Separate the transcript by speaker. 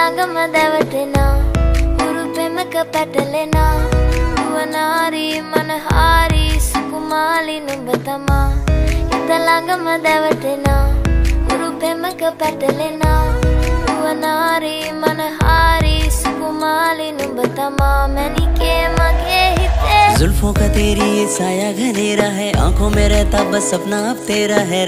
Speaker 1: ළඟම දැවටෙනා උරු පැටලෙනා නුවනාරී මනහාරී සුකුමාලි නුඹ තමා හිත ළඟම දැවටෙනා උරු පැටලෙනා නුවනාරී මනහාරී සුකුමාලි නුඹ තමා මැනිකේ මගේ
Speaker 2: जुल्फों का तेरी ये साया घनेरा है आँखों में रहता बस सपना अब तेरा है